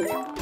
Thank you.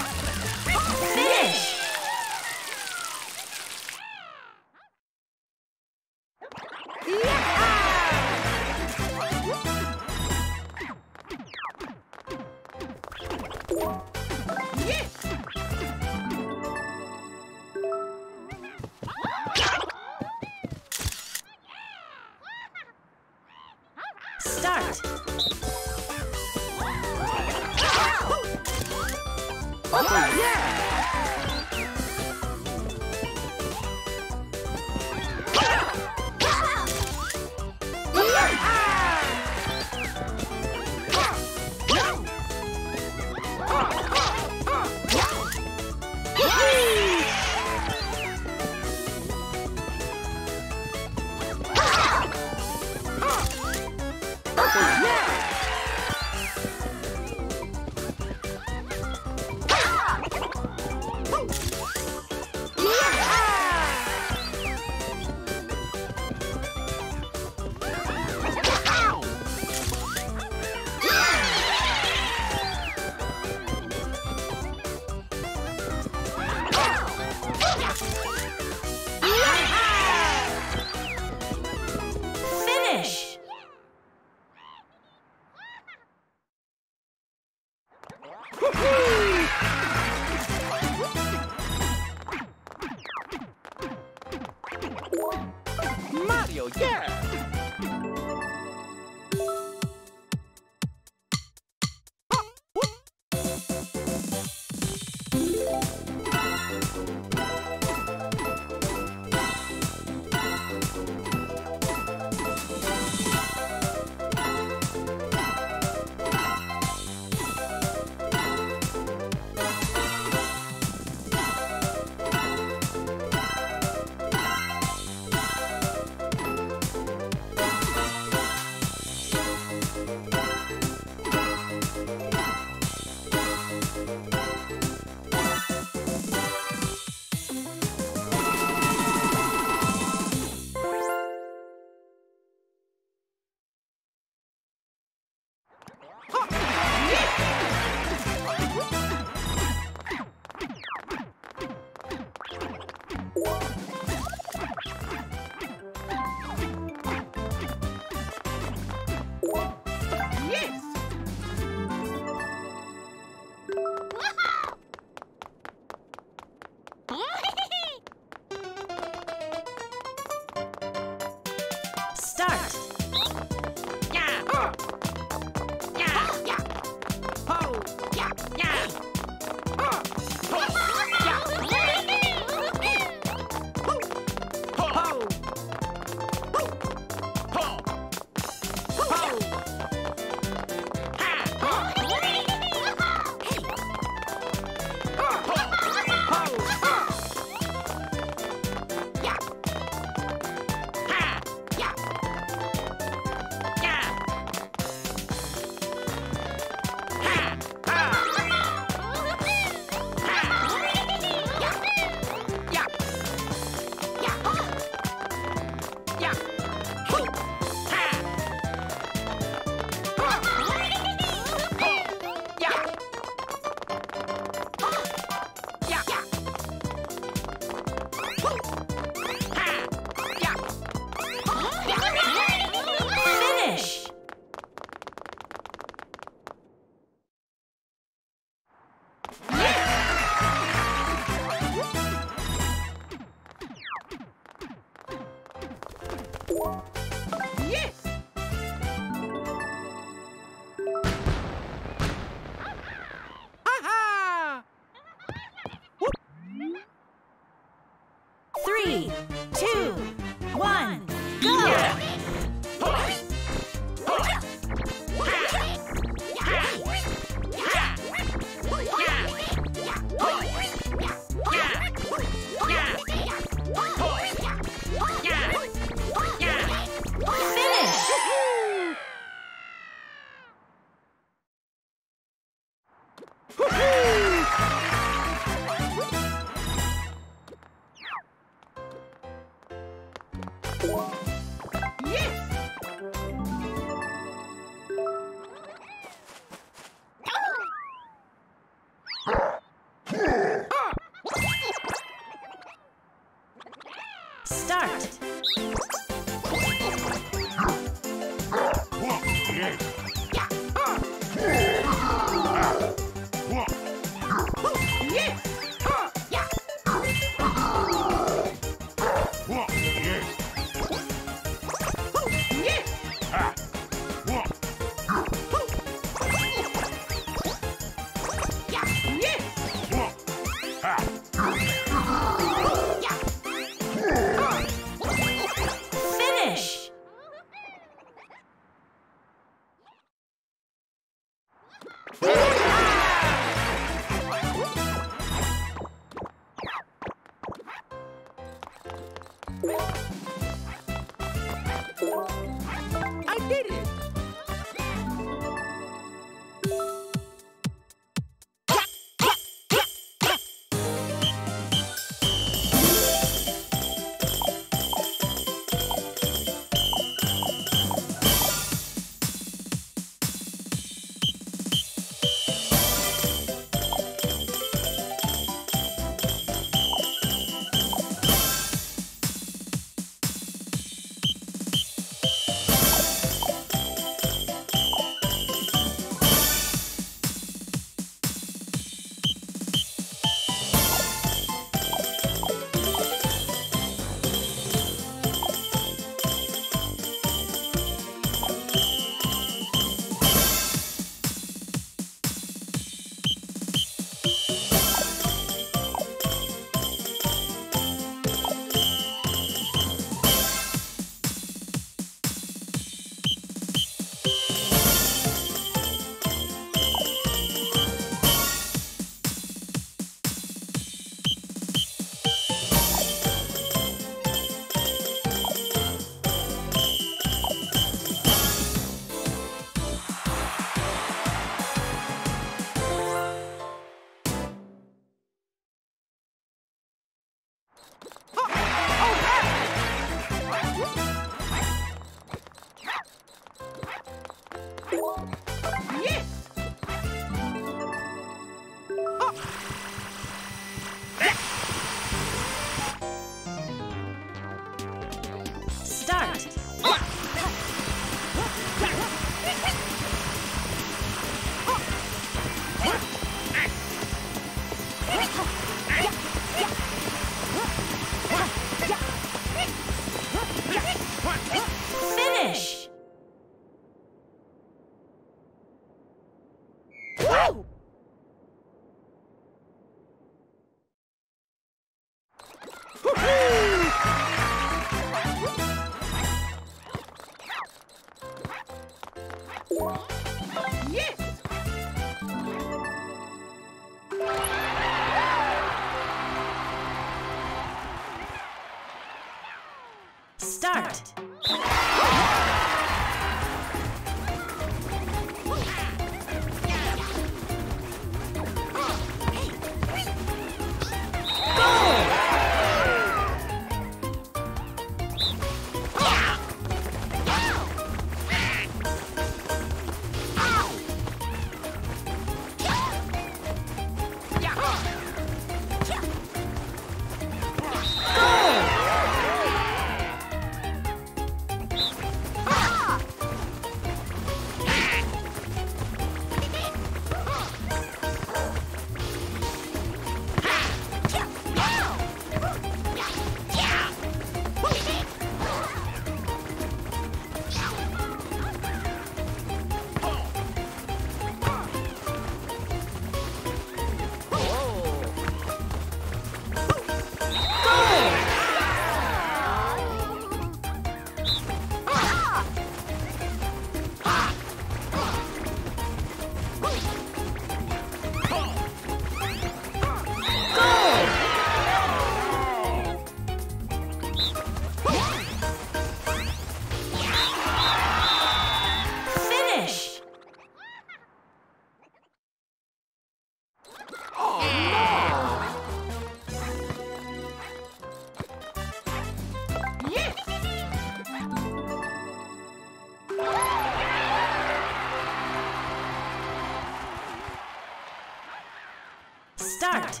Start!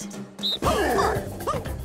Start!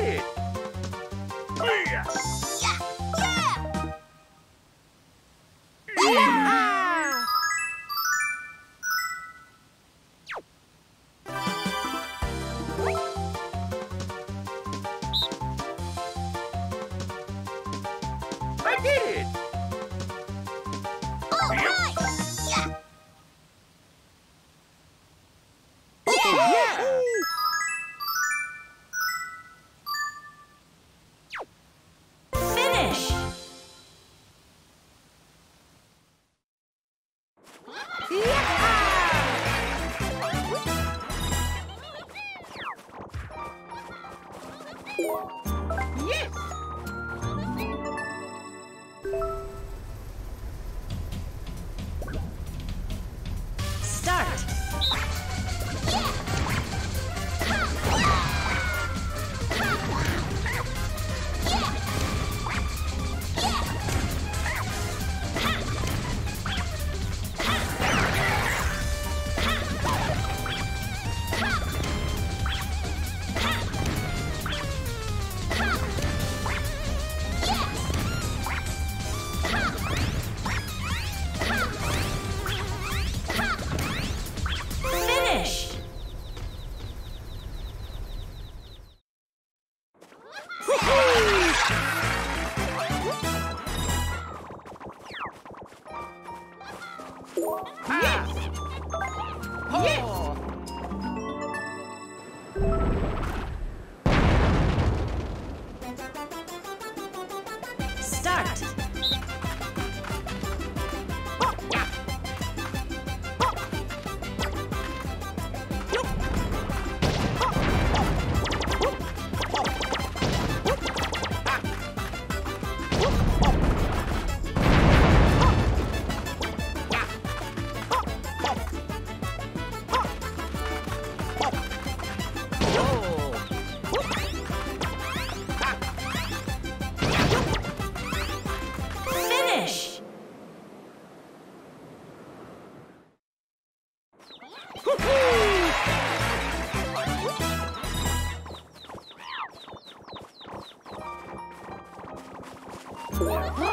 It! All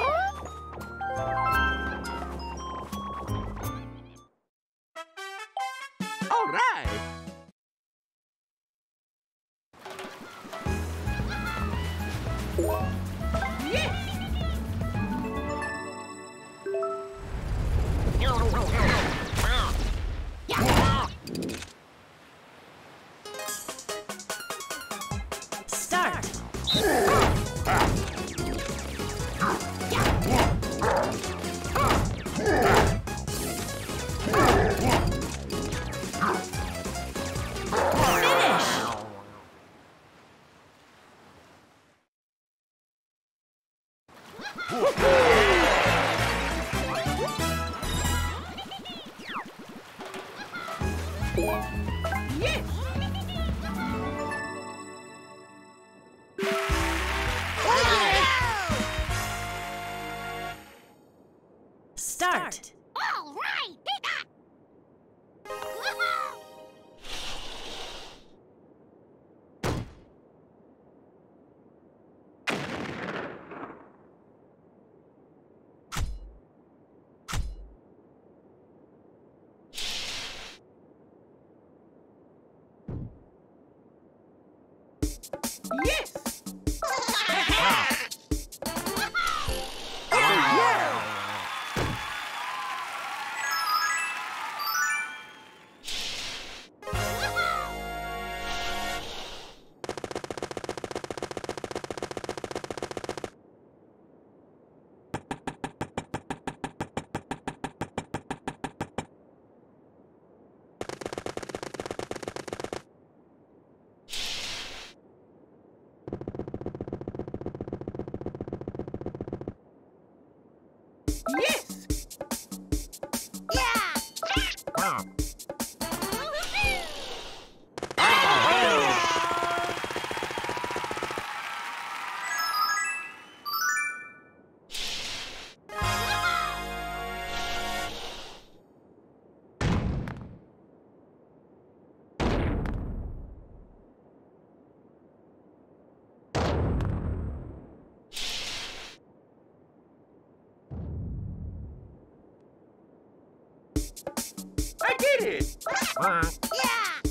did it. Yeah.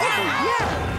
Oh, yeah.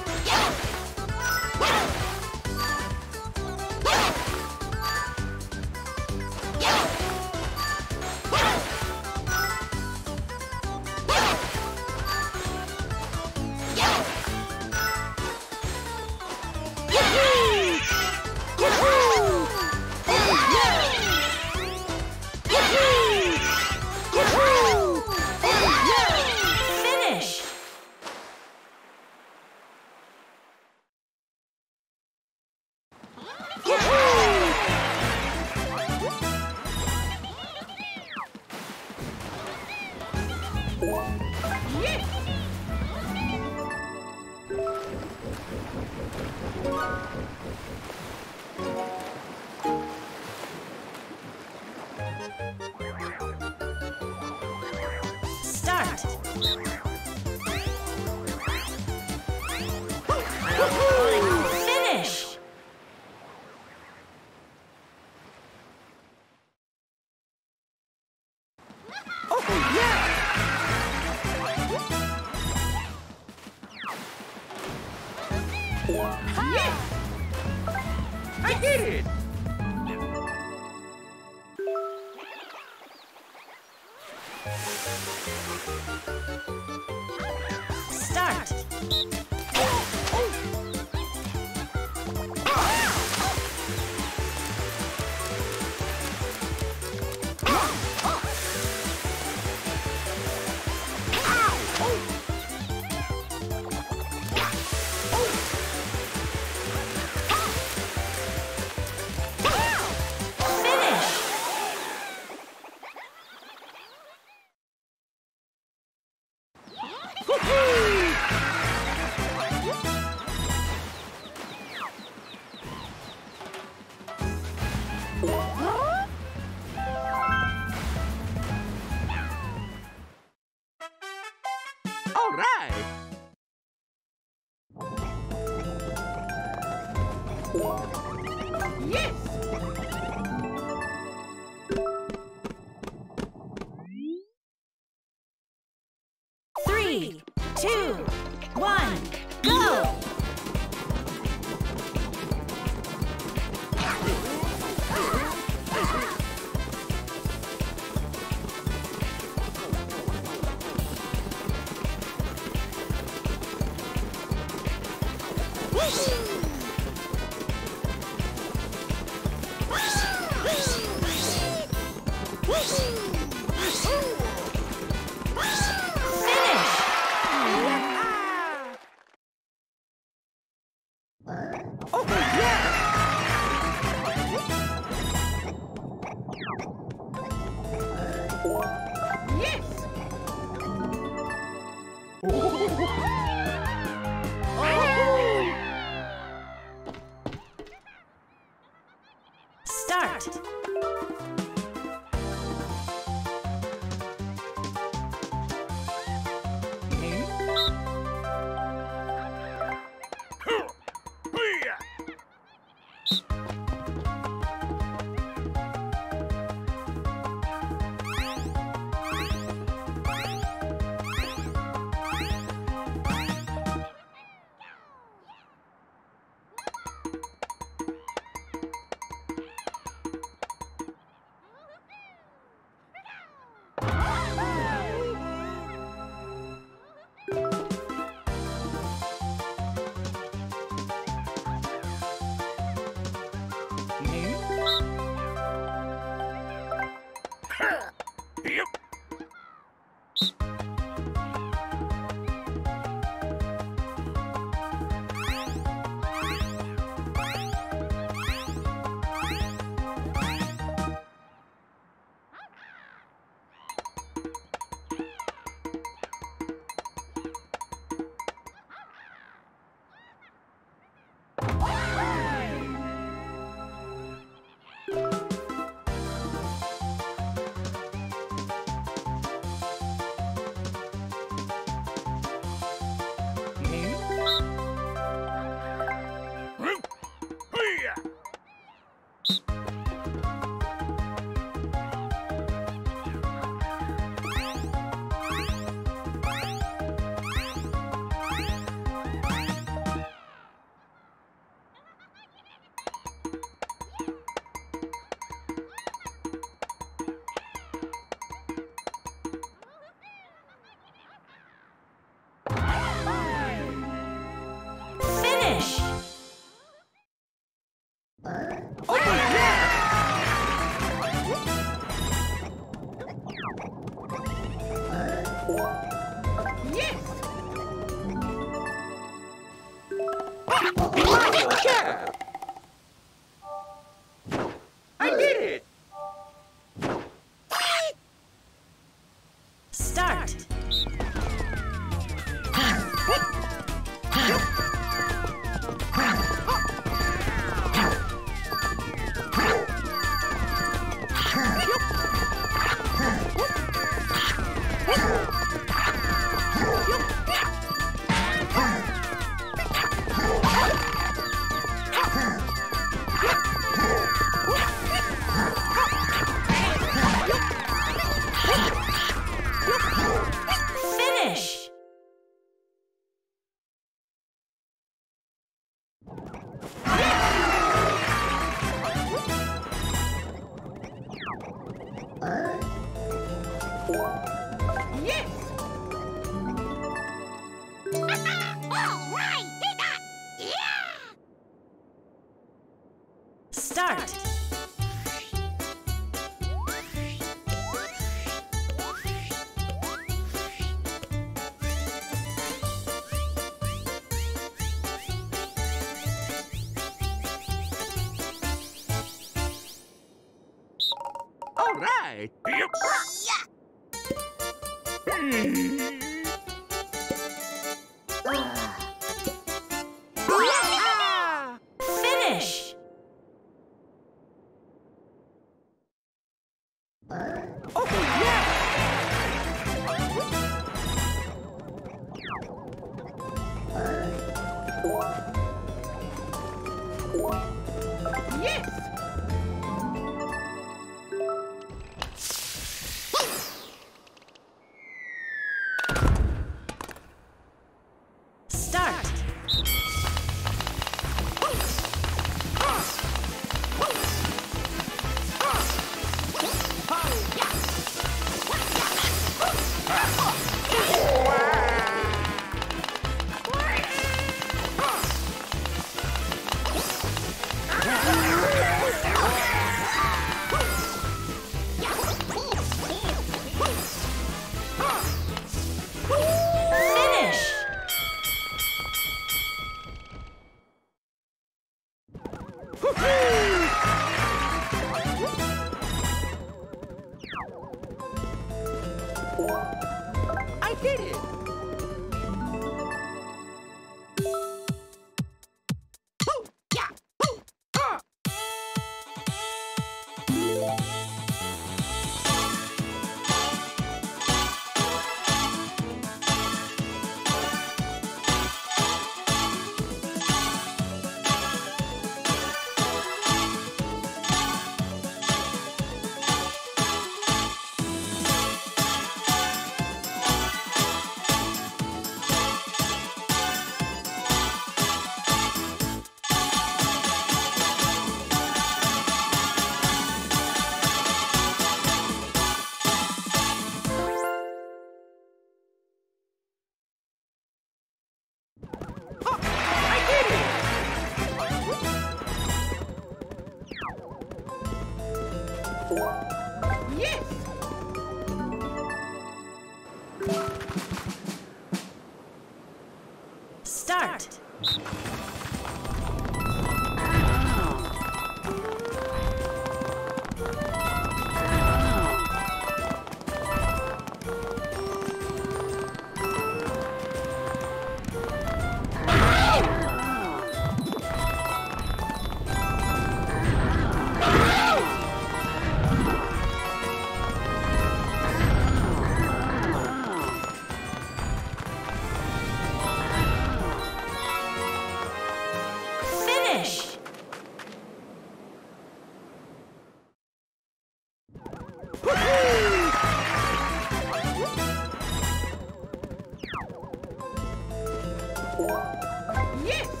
ね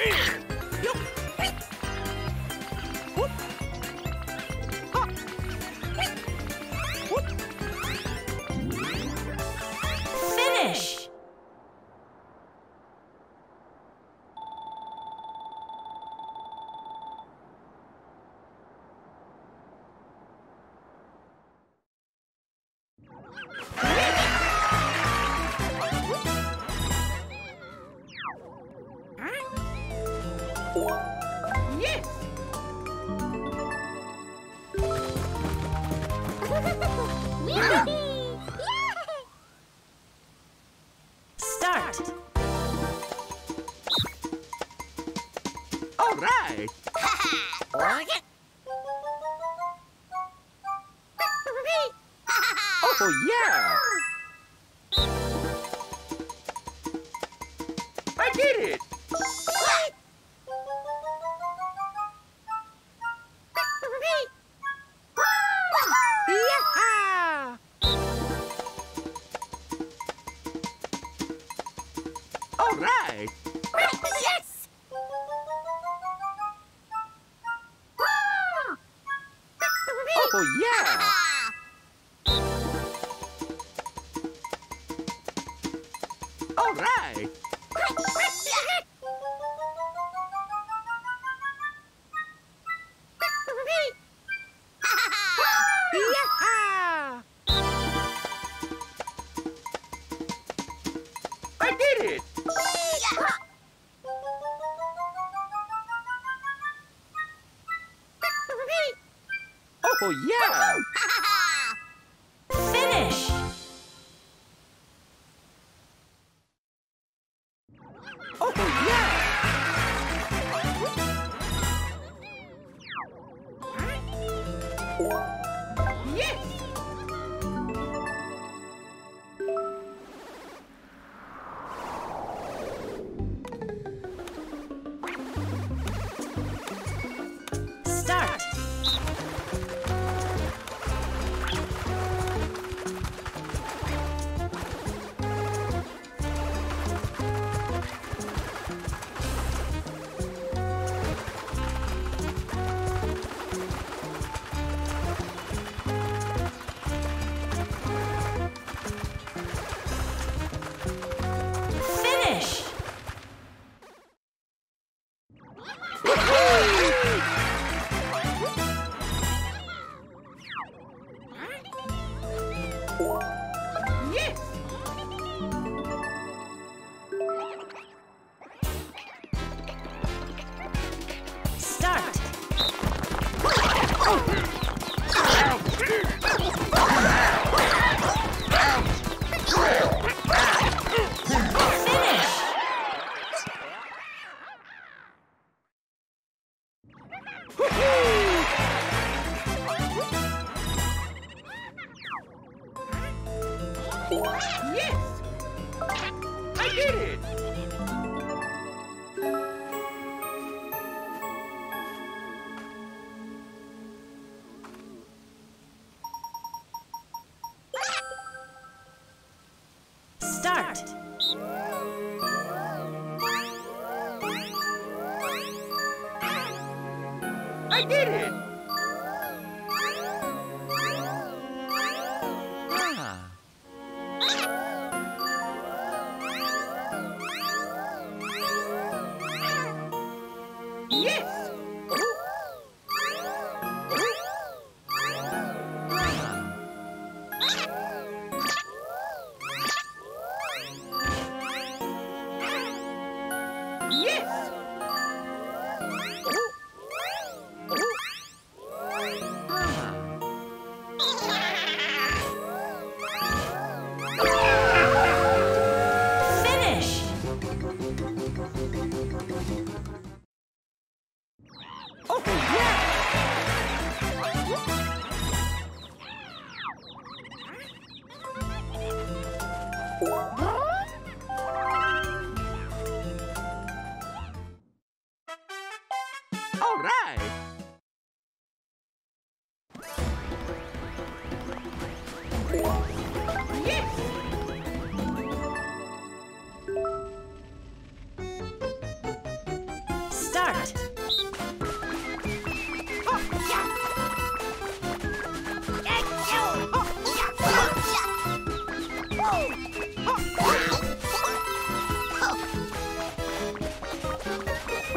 Finish.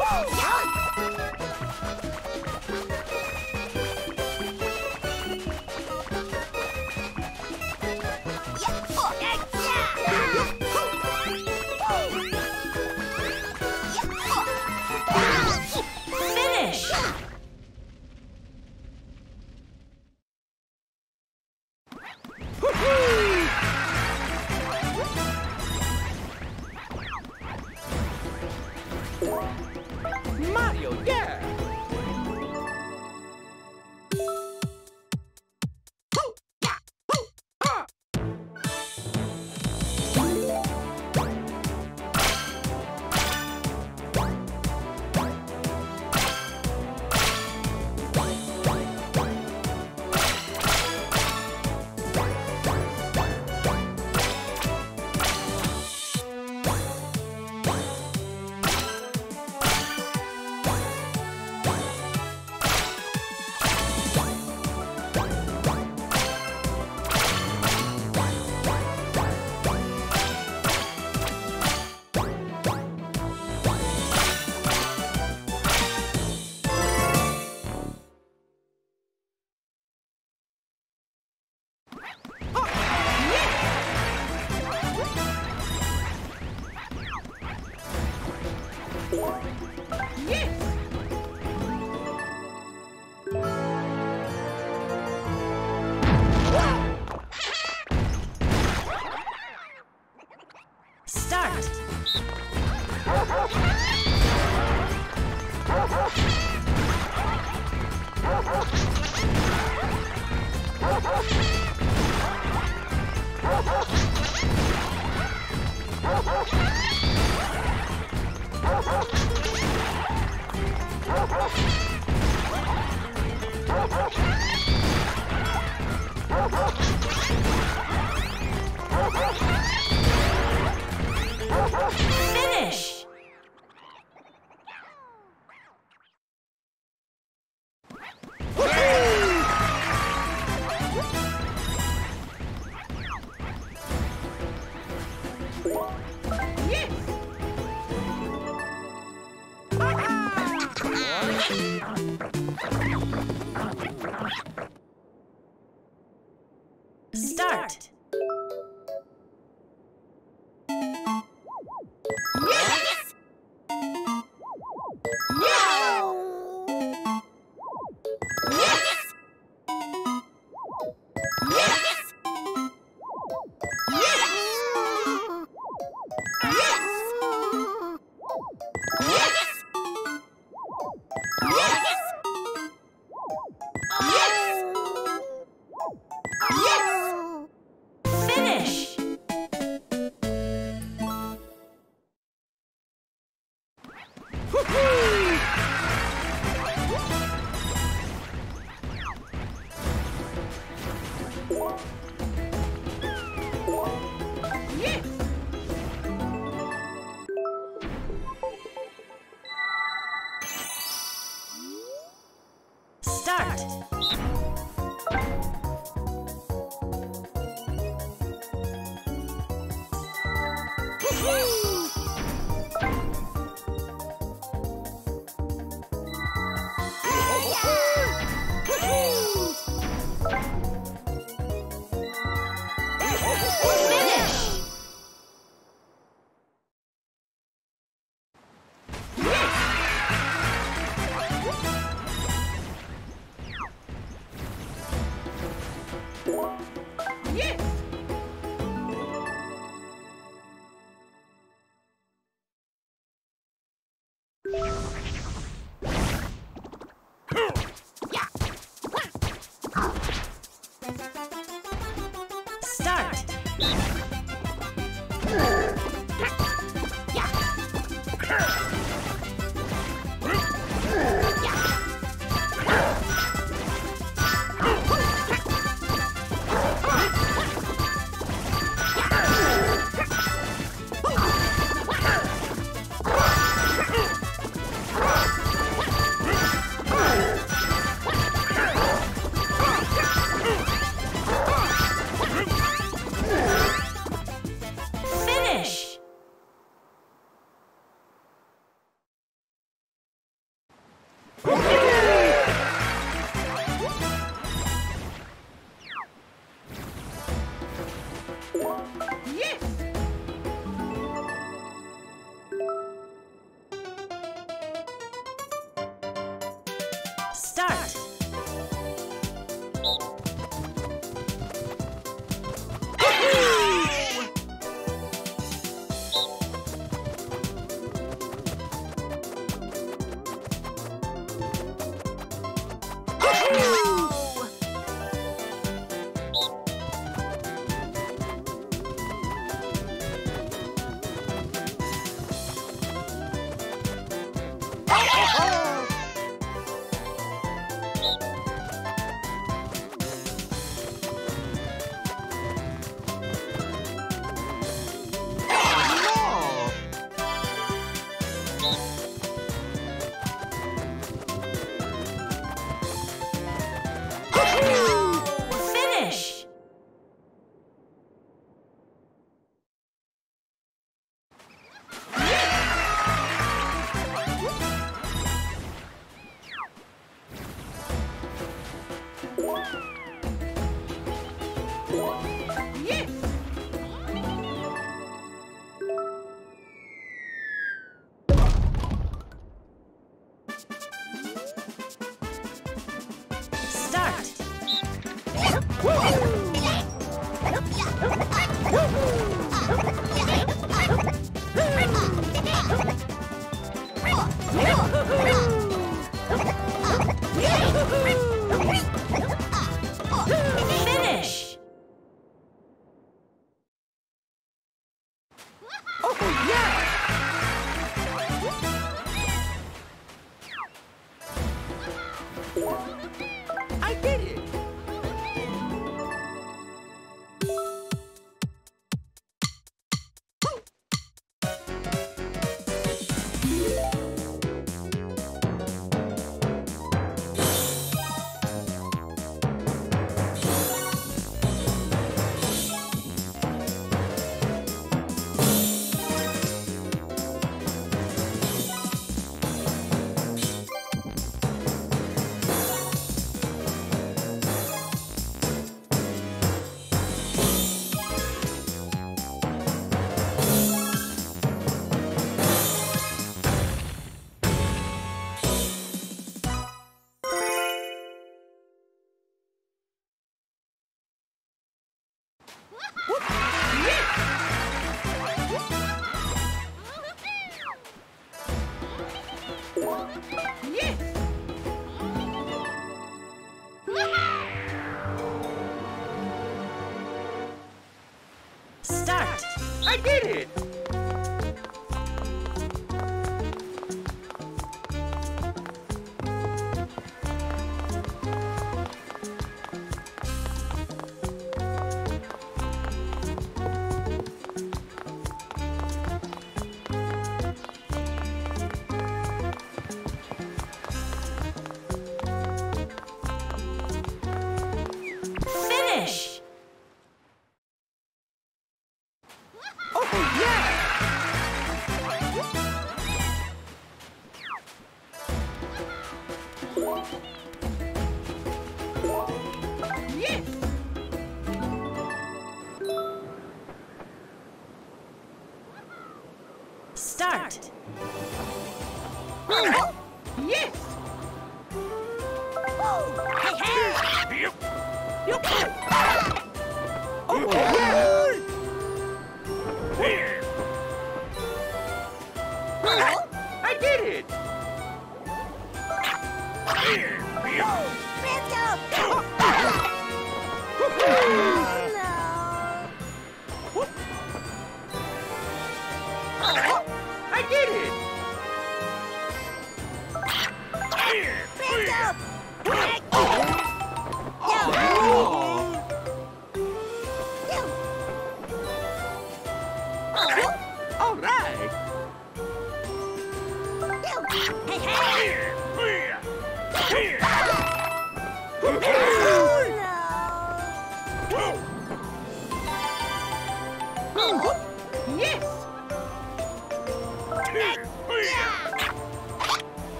不。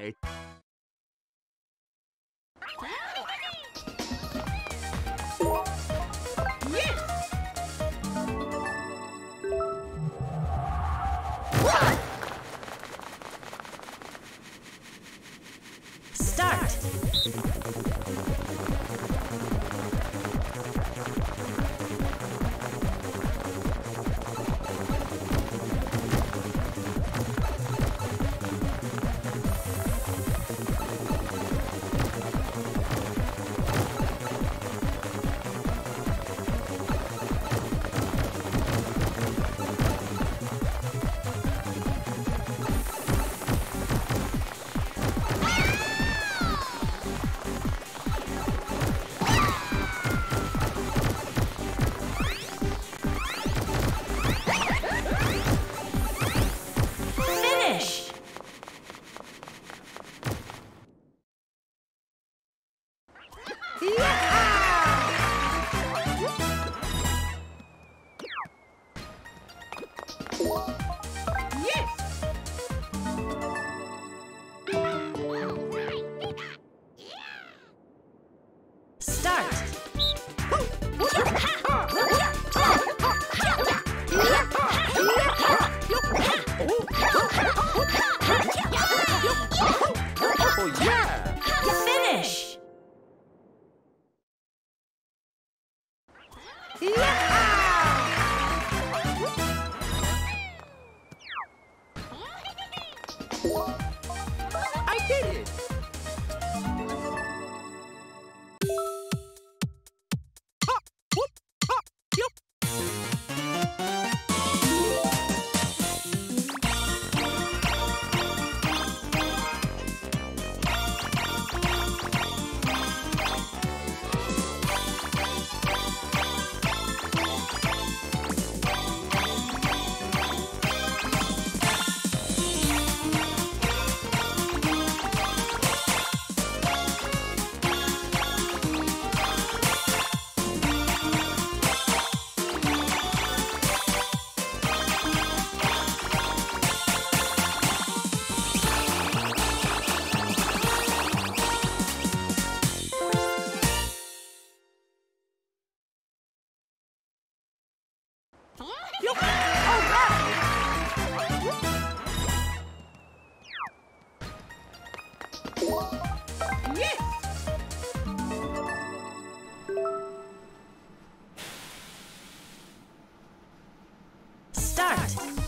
Right! Start!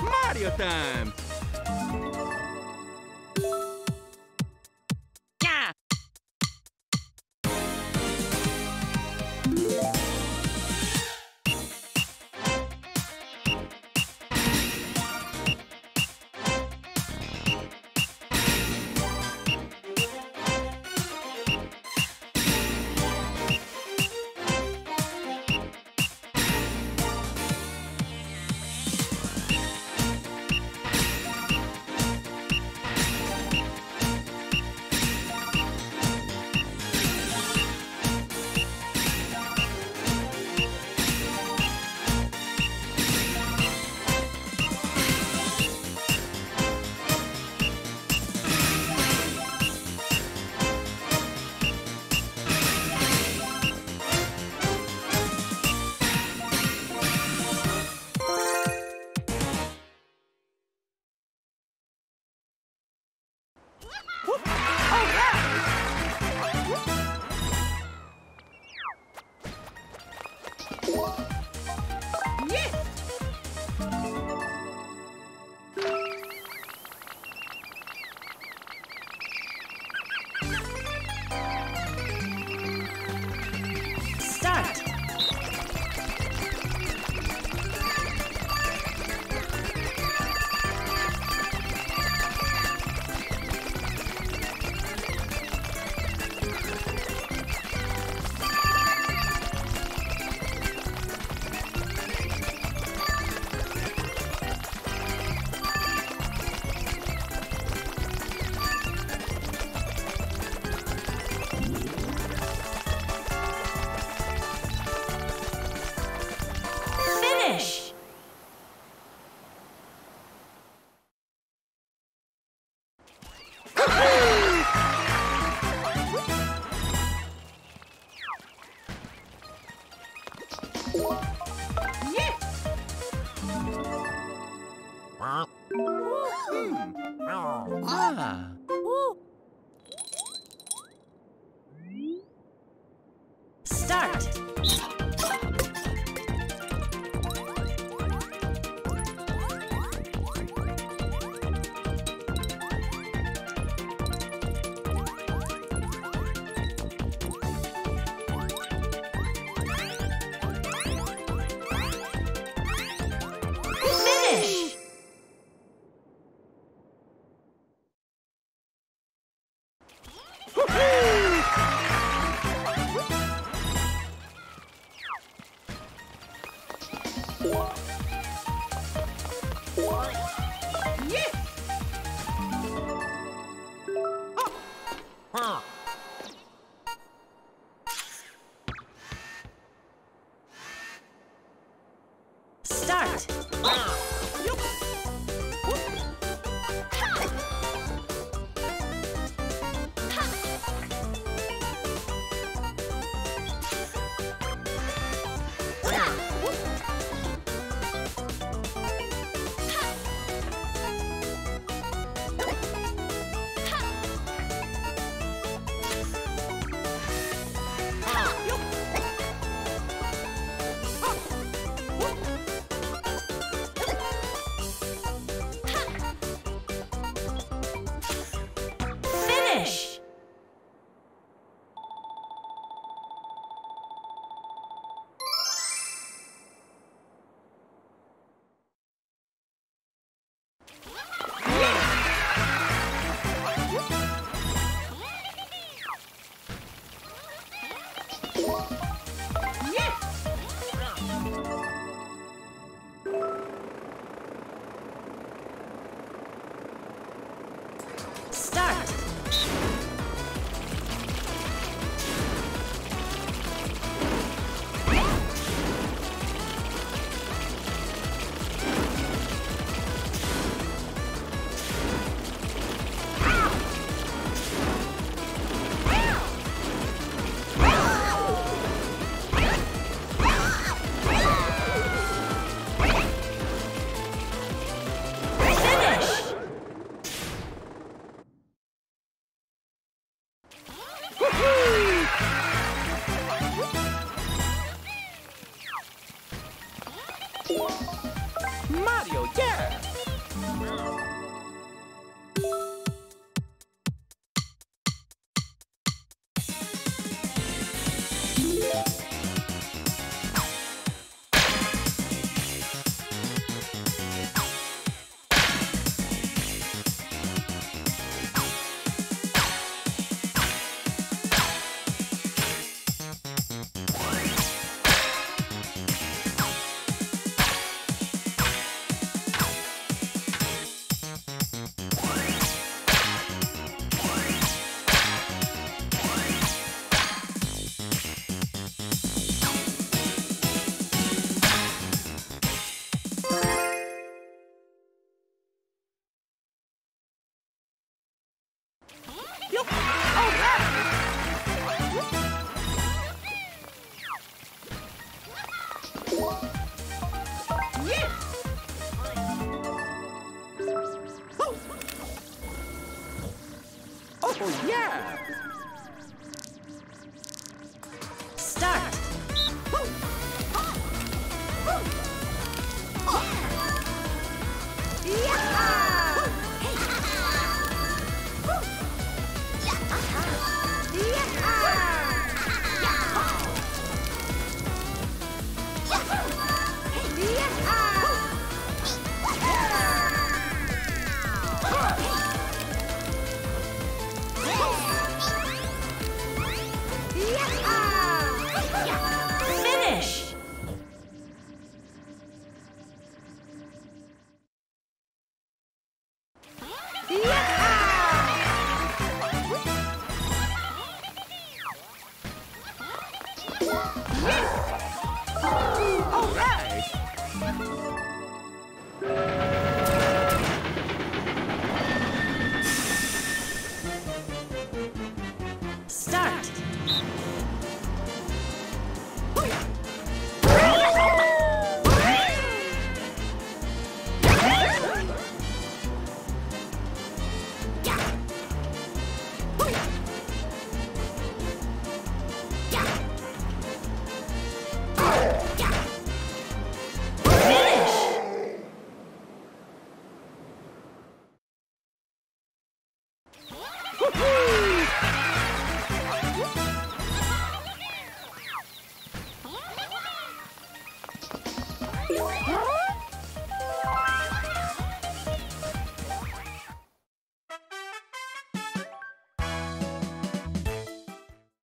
Mario time!